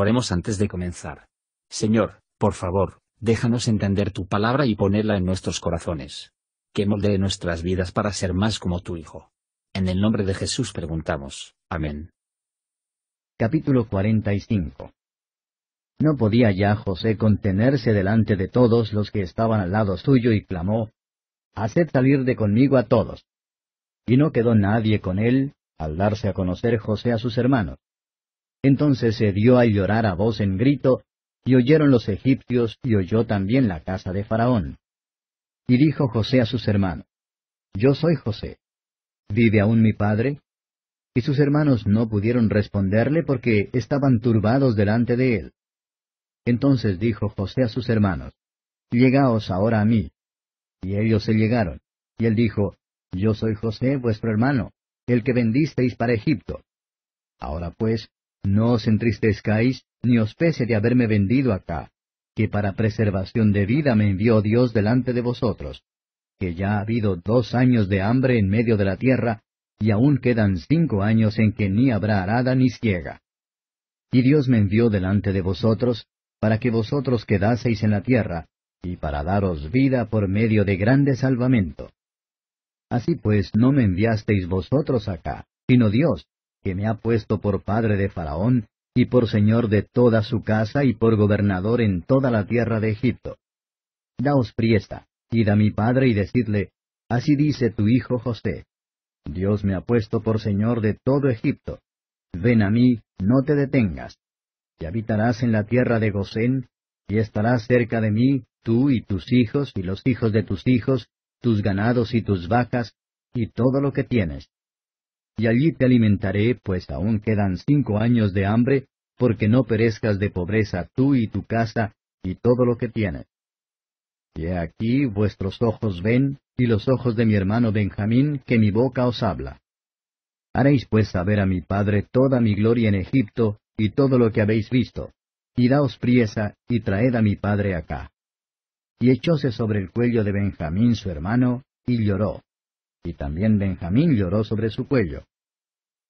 Oremos antes de comenzar. Señor, por favor, déjanos entender tu palabra y ponerla en nuestros corazones. Que moldee nuestras vidas para ser más como tu Hijo. En el nombre de Jesús preguntamos. Amén. Capítulo 45 No podía ya José contenerse delante de todos los que estaban al lado suyo y clamó, Haced salir de conmigo a todos. Y no quedó nadie con él, al darse a conocer José a sus hermanos. Entonces se dio a llorar a voz en grito, y oyeron los egipcios, y oyó también la casa de Faraón. Y dijo José a sus hermanos, Yo soy José. ¿Vive aún mi padre? Y sus hermanos no pudieron responderle porque estaban turbados delante de él. Entonces dijo José a sus hermanos, Llegaos ahora a mí. Y ellos se llegaron. Y él dijo, Yo soy José vuestro hermano, el que vendisteis para Egipto. Ahora pues, no os entristezcáis, ni os pese de haberme vendido acá, que para preservación de vida me envió Dios delante de vosotros, que ya ha habido dos años de hambre en medio de la tierra, y aún quedan cinco años en que ni habrá arada ni ciega. Y Dios me envió delante de vosotros, para que vosotros quedaseis en la tierra, y para daros vida por medio de grande salvamento. Así pues, no me enviasteis vosotros acá, sino Dios, que me ha puesto por padre de Faraón, y por señor de toda su casa, y por gobernador en toda la tierra de Egipto. Daos priesta, id a mi padre y decidle, Así dice tu hijo José. Dios me ha puesto por señor de todo Egipto. Ven a mí, no te detengas. Y habitarás en la tierra de Gosén, y estarás cerca de mí, tú y tus hijos y los hijos de tus hijos, tus ganados y tus vacas, y todo lo que tienes. Y allí te alimentaré, pues aún quedan cinco años de hambre, porque no perezcas de pobreza tú y tu casa, y todo lo que tienes. Y aquí vuestros ojos ven, y los ojos de mi hermano Benjamín, que mi boca os habla. Haréis pues saber a mi padre toda mi gloria en Egipto, y todo lo que habéis visto, y daos priesa, y traed a mi padre acá. Y echóse sobre el cuello de Benjamín su hermano, y lloró. Y también Benjamín lloró sobre su cuello.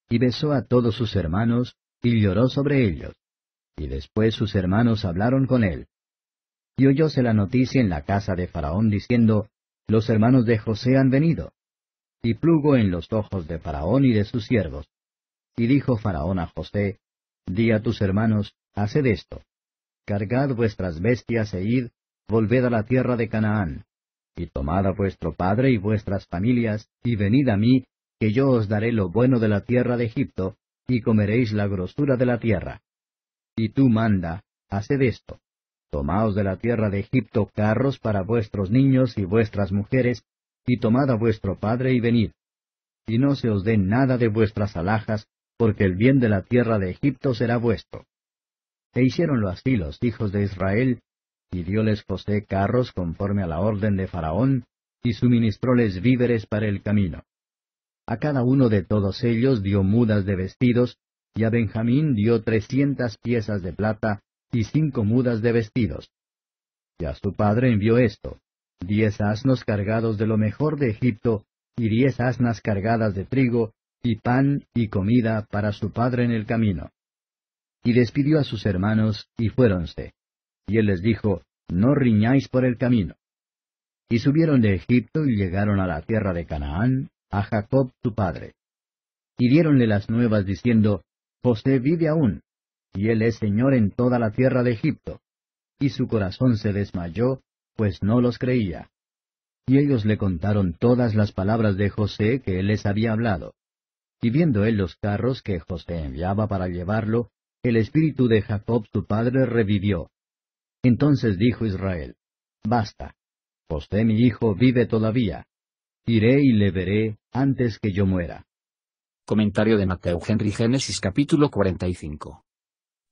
Y besó a todos sus hermanos, y lloró sobre ellos. Y después sus hermanos hablaron con él. Y oyóse la noticia en la casa de Faraón diciendo, Los hermanos de José han venido. Y plugo en los ojos de Faraón y de sus siervos. Y dijo Faraón a José, Di a tus hermanos, haced esto. Cargad vuestras bestias e id, volved a la tierra de Canaán, y tomad a vuestro padre y vuestras familias, y venid a mí, que yo os daré lo bueno de la tierra de Egipto, y comeréis la grosura de la tierra. Y tú manda, haced esto. Tomaos de la tierra de Egipto carros para vuestros niños y vuestras mujeres, y tomad a vuestro padre y venid. Y no se os dé nada de vuestras alhajas, porque el bien de la tierra de Egipto será vuestro. E hicieronlo así los hijos de Israel, y dióles José carros conforme a la orden de Faraón, y suministróles víveres para el camino. A cada uno de todos ellos dio mudas de vestidos, y a Benjamín dio trescientas piezas de plata y cinco mudas de vestidos. Y a su padre envió esto, diez asnos cargados de lo mejor de Egipto, y diez asnas cargadas de trigo, y pan y comida para su padre en el camino. Y despidió a sus hermanos, y fuéronse. Y él les dijo, No riñáis por el camino. Y subieron de Egipto y llegaron a la tierra de Canaán, a Jacob su padre. Y diéronle las nuevas diciendo, José vive aún, y él es señor en toda la tierra de Egipto. Y su corazón se desmayó, pues no los creía. Y ellos le contaron todas las palabras de José que él les había hablado. Y viendo él los carros que José enviaba para llevarlo, el espíritu de Jacob su padre revivió, entonces dijo Israel, Basta, José mi hijo vive todavía. Iré y le veré antes que yo muera. Comentario de Mateo Henry Génesis capítulo 45.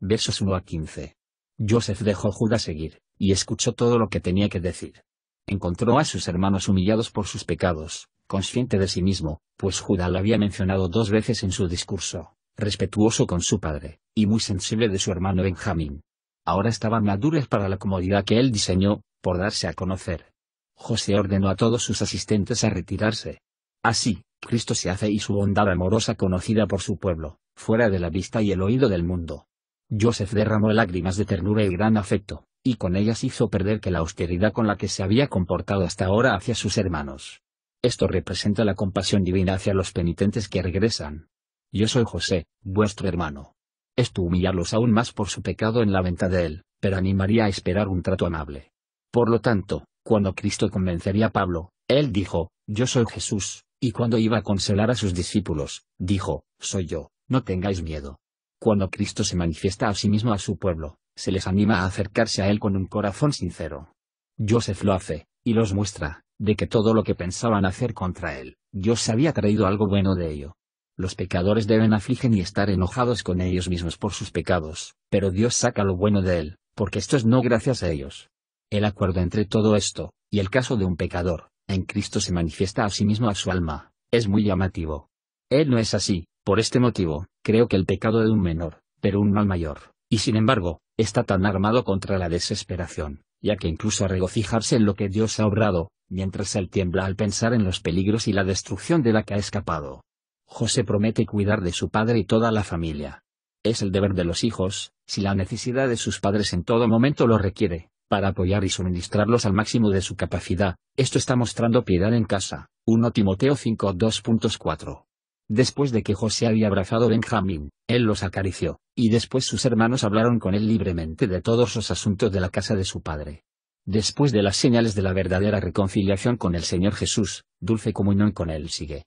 Versos 1 a 15. Joseph dejó Judá seguir, y escuchó todo lo que tenía que decir. Encontró a sus hermanos humillados por sus pecados, consciente de sí mismo, pues Judá lo había mencionado dos veces en su discurso, respetuoso con su padre, y muy sensible de su hermano Benjamín ahora estaban maduras para la comodidad que él diseñó, por darse a conocer. José ordenó a todos sus asistentes a retirarse. Así, Cristo se hace y su bondad amorosa conocida por su pueblo, fuera de la vista y el oído del mundo. Joseph derramó lágrimas de ternura y gran afecto, y con ellas hizo perder que la austeridad con la que se había comportado hasta ahora hacia sus hermanos. Esto representa la compasión divina hacia los penitentes que regresan. Yo soy José, vuestro hermano. Esto humillarlos aún más por su pecado en la venta de él, pero animaría a esperar un trato amable. Por lo tanto, cuando Cristo convencería a Pablo, él dijo, Yo soy Jesús, y cuando iba a consolar a sus discípulos, dijo, Soy yo, no tengáis miedo. Cuando Cristo se manifiesta a sí mismo a su pueblo, se les anima a acercarse a Él con un corazón sincero. Joseph lo hace, y los muestra, de que todo lo que pensaban hacer contra Él, Dios había traído algo bueno de ello. Los pecadores deben afligen y estar enojados con ellos mismos por sus pecados, pero Dios saca lo bueno de Él, porque esto es no gracias a ellos. El acuerdo entre todo esto, y el caso de un pecador, en Cristo se manifiesta a sí mismo a su alma, es muy llamativo. Él no es así, por este motivo, creo que el pecado de un menor, pero un mal mayor, y sin embargo, está tan armado contra la desesperación, ya que incluso a regocijarse en lo que Dios ha obrado, mientras él tiembla al pensar en los peligros y la destrucción de la que ha escapado. José promete cuidar de su padre y toda la familia. Es el deber de los hijos, si la necesidad de sus padres en todo momento lo requiere, para apoyar y suministrarlos al máximo de su capacidad. Esto está mostrando piedad en casa. 1 Timoteo 5.2.4. Después de que José había abrazado a Benjamín, él los acarició, y después sus hermanos hablaron con él libremente de todos los asuntos de la casa de su padre. Después de las señales de la verdadera reconciliación con el Señor Jesús, dulce comunión con él sigue.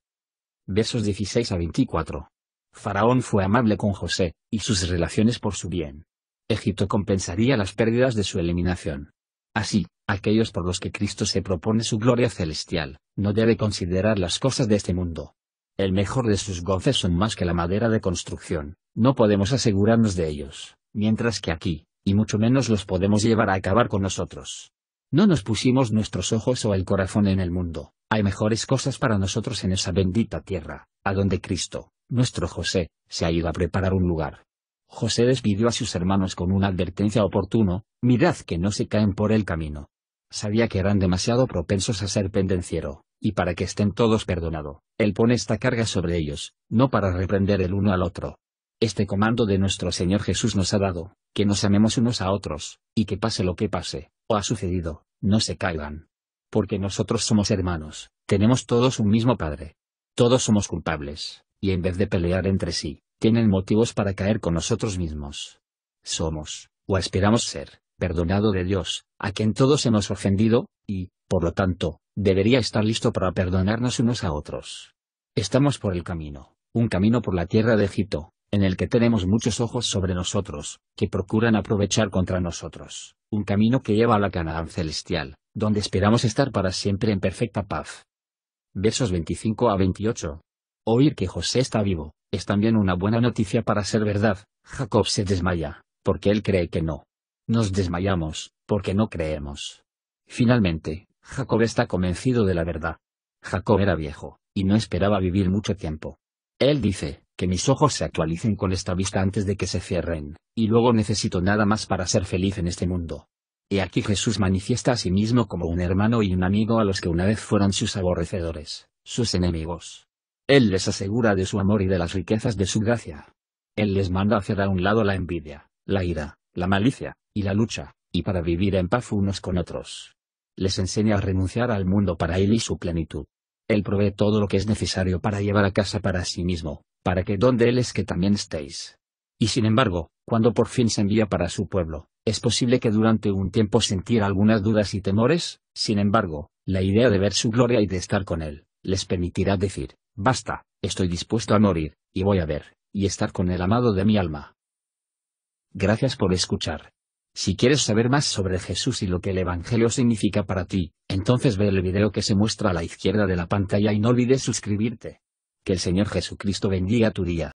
Versos 16 a 24. Faraón fue amable con José, y sus relaciones por su bien. Egipto compensaría las pérdidas de su eliminación. Así, aquellos por los que Cristo se propone su gloria celestial, no debe considerar las cosas de este mundo. El mejor de sus goces son más que la madera de construcción, no podemos asegurarnos de ellos, mientras que aquí, y mucho menos los podemos llevar a acabar con nosotros. No nos pusimos nuestros ojos o el corazón en el mundo, hay mejores cosas para nosotros en esa bendita tierra, a donde Cristo, nuestro José, se ha ido a preparar un lugar. José despidió a sus hermanos con una advertencia oportuno, mirad que no se caen por el camino. Sabía que eran demasiado propensos a ser pendenciero, y para que estén todos perdonado, él pone esta carga sobre ellos, no para reprender el uno al otro. Este comando de nuestro Señor Jesús nos ha dado, que nos amemos unos a otros, y que pase lo que pase, o ha sucedido, no se caigan. Porque nosotros somos hermanos, tenemos todos un mismo Padre. Todos somos culpables, y en vez de pelear entre sí, tienen motivos para caer con nosotros mismos. Somos, o esperamos ser, perdonado de Dios, a quien todos hemos ofendido, y, por lo tanto, debería estar listo para perdonarnos unos a otros. Estamos por el camino, un camino por la tierra de Egipto, en el que tenemos muchos ojos sobre nosotros, que procuran aprovechar contra nosotros, un camino que lleva a la Canaán celestial, donde esperamos estar para siempre en perfecta paz. Versos 25 a 28. Oír que José está vivo, es también una buena noticia para ser verdad. Jacob se desmaya, porque él cree que no. Nos desmayamos, porque no creemos. Finalmente, Jacob está convencido de la verdad. Jacob era viejo, y no esperaba vivir mucho tiempo. Él dice, que mis ojos se actualicen con esta vista antes de que se cierren, y luego necesito nada más para ser feliz en este mundo. Y aquí Jesús manifiesta a sí mismo como un hermano y un amigo a los que una vez fueron sus aborrecedores, sus enemigos. Él les asegura de su amor y de las riquezas de su gracia. Él les manda hacer a un lado la envidia, la ira, la malicia, y la lucha, y para vivir en paz unos con otros. Les enseña a renunciar al mundo para él y su plenitud. Él provee todo lo que es necesario para llevar a casa para sí mismo, para que donde Él es que también estéis. Y sin embargo, cuando por fin se envía para su pueblo, es posible que durante un tiempo sentir algunas dudas y temores, sin embargo, la idea de ver su gloria y de estar con Él, les permitirá decir, Basta, estoy dispuesto a morir, y voy a ver, y estar con el amado de mi alma. Gracias por escuchar. Si quieres saber más sobre Jesús y lo que el Evangelio significa para ti, entonces ve el video que se muestra a la izquierda de la pantalla y no olvides suscribirte. Que el Señor Jesucristo bendiga tu día.